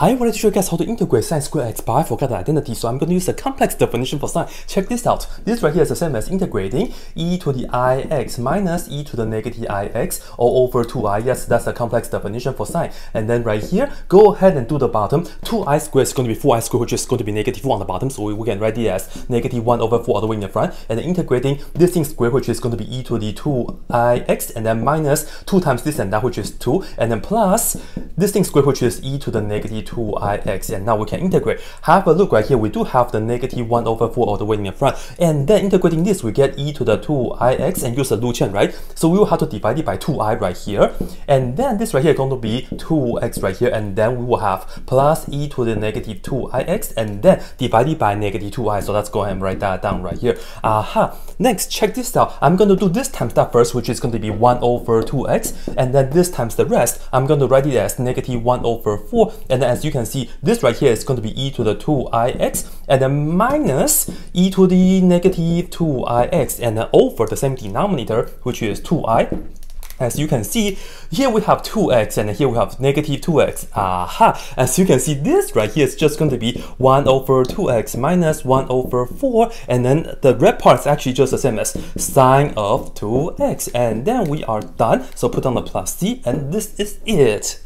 I wanted to show you guys how to integrate sine squared x, by I forgot the identity, so I'm going to use the complex definition for sine. Check this out. This right here is the same as integrating e to the ix minus e to the negative ix all over 2i. Yes, that's the complex definition for sine. And then right here, go ahead and do the bottom. 2i squared is going to be 4i squared, which is going to be negative 4 on the bottom, so we can write it as negative 1 over 4 all the way in the front. And then integrating this thing squared, which is going to be e to the 2ix, and then minus 2 times this and that, which is 2, and then plus this thing squared, which is e to the negative 2ix and now we can integrate. Have a look right here, we do have the negative 1 over 4 all the way in the front and then integrating this we get e to the 2ix and use the Luqian, right? So we will have to divide it by 2i right here and then this right here is going to be 2x right here and then we will have plus e to the negative 2ix and then divided by negative 2i so let's go ahead and write that down right here. Aha! Next, check this out. I'm going to do this times that first which is going to be 1 over 2x and then this times the rest I'm going to write it as negative 1 over 4 and then as you can see, this right here is going to be e to the 2ix and then minus e to the negative 2ix and then over the same denominator, which is 2i. As you can see, here we have 2x and here we have negative 2x. Aha! As you can see, this right here is just going to be 1 over 2x minus 1 over 4 and then the red part is actually just the same as sine of 2x and then we are done. So put on the plus c and this is it.